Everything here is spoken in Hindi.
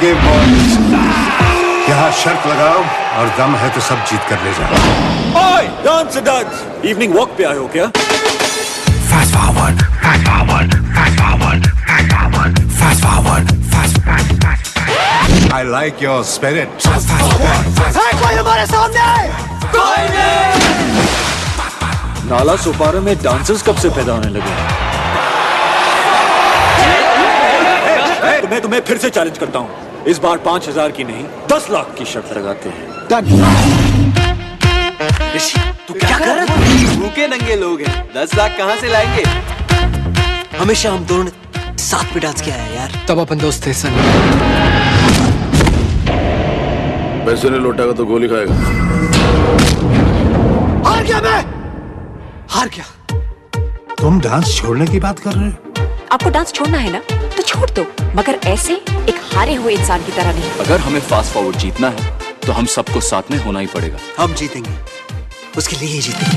गेम बॉयज़ यहाँ शर्त लगाओ और दम है तो सब जीत कर ले जाओ। ओए डांस डांस इवनिंग वॉक पे आए हो क्या? Fast forward, fast forward, fast forward, fast forward, fast forward, fast, fast, fast, fast. I like your spirit Nalasopara में डांसर्स कब से पैदा होने लगे? तो मैं तुम्हें फिर से चैलेंज करता हूँ। इस बार पाँच हज़ार की नहीं दस लाख की शर्त लगाते हैं। तू क्या कर रहा है? भूखे नंगे लोग हैं। दस लाख कहाँ से लाएँगे? हमेशा हम दोनों ने साथ में डांस किया है यार। तब अपन दोस्त थे सन। पैसे नहीं लौटाएगा तो गोली खाएगा। हार गया मैं! हार गया। तुम डांस छोड़ने की बात कर रहे हो? आपको डांस छोड़ना है ना तो छोड़ दो मगर ऐसे एक हारे हुए इंसान की तरह नहीं अगर हमें फास्ट फॉरवर्ड जीतना है तो हम सबको साथ में होना ही पड़ेगा हम जीतेंगे उसके लिए ही जीतेंगे